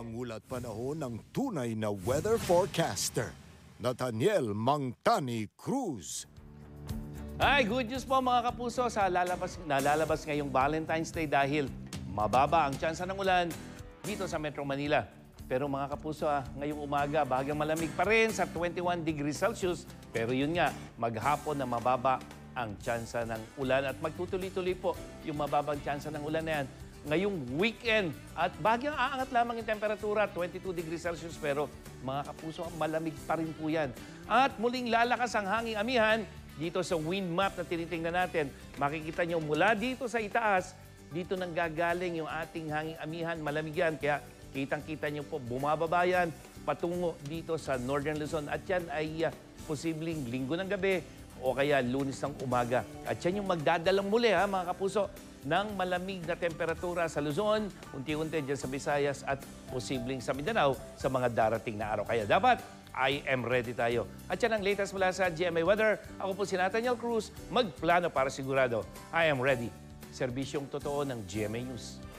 Ang ulat panahon ng tunay na weather forecaster, Nathaniel Mangtani Cruz. Ay, good news po mga kapuso sa lalabas, nalalabas ngayong Valentine's Day dahil mababa ang tsansa ng ulan dito sa Metro Manila. Pero mga kapuso, ah, ngayong umaga, bahagyang malamig pa rin sa 21 degrees Celsius. Pero yun nga, maghapon na mababa ang tsansa ng ulan at magtutuloy-tuloy po yung mababang tsansa ng ulan na yan ngayong weekend. At bahagyang aangat lamang yung temperatura, 22 degrees Celsius, pero mga kapuso, malamig pa rin po yan. At muling lalakas ang hanging amihan dito sa wind map na tinitingnan natin. Makikita nyo mula dito sa itaas, dito nang gagaling yung ating hanging amihan, malamig yan. Kaya kitang-kita nyo po, bumababa yan patungo dito sa Northern Luzon. At yan ay ah, posibleng linggo ng gabi o kaya lunes ng umaga. At yan yung magdadalang muli ha mga kapuso ng malamig na temperatura sa Luzon, unti-unti dyan sa Visayas at posibleng sa Mindanao sa mga darating na araw. Kaya dapat I am ready tayo. At yan ang latest mula sa GMA Weather. Ako po si Nathaniel Cruz, magplano para sigurado. I am ready. Serbisyong totoo ng GMA News.